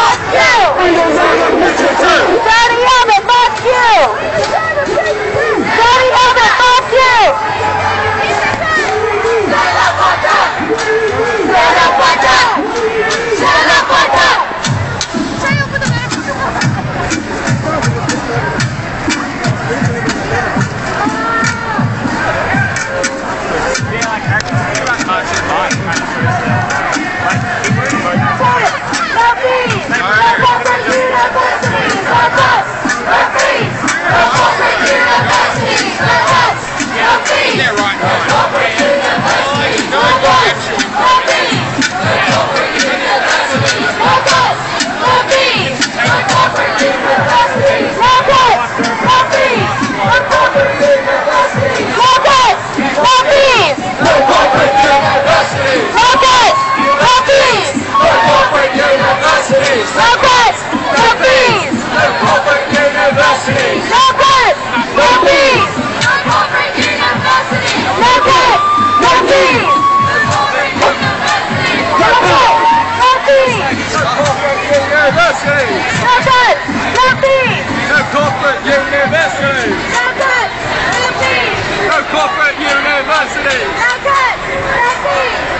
fuck you! Daddy Hubbard, fuck you! Daddy Hubbard, fuck you! University! Now good!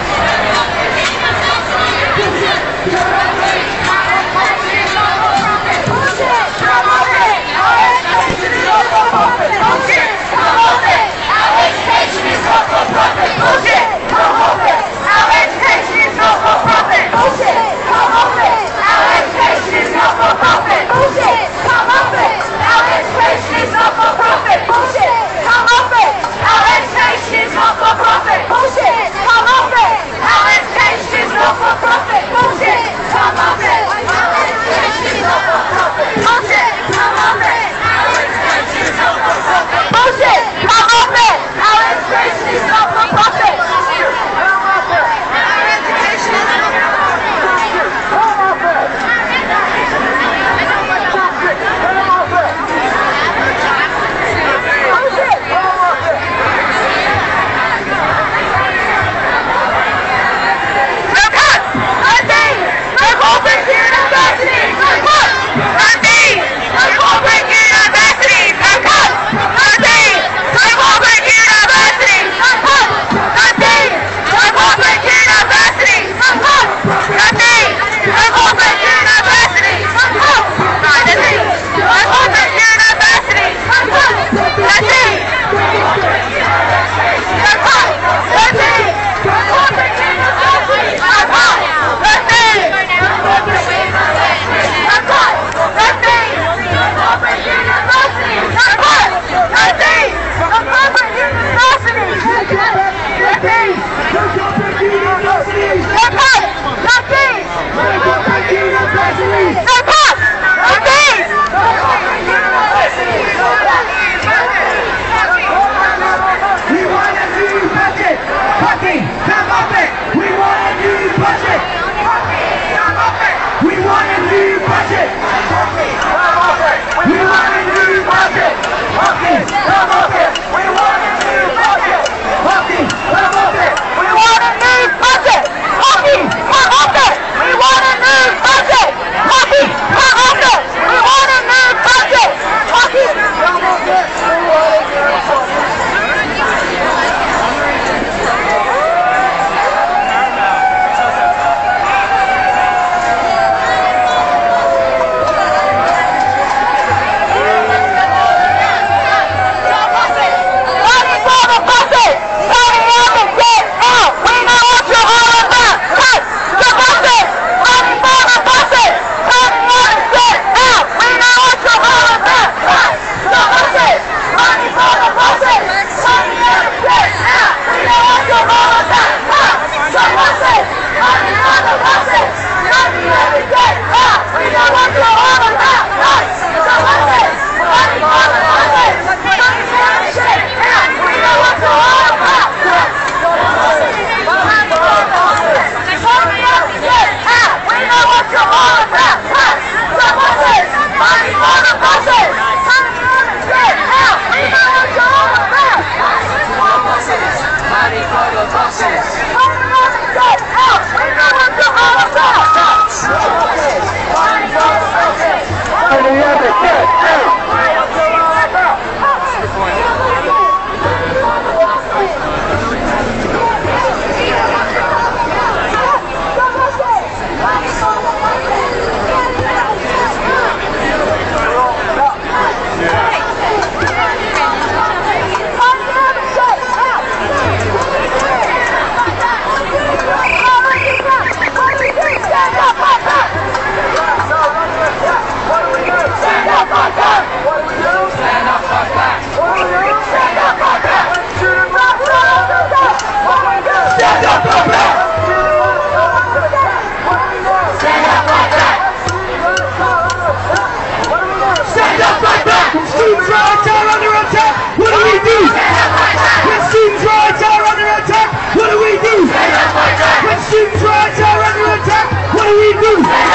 we do.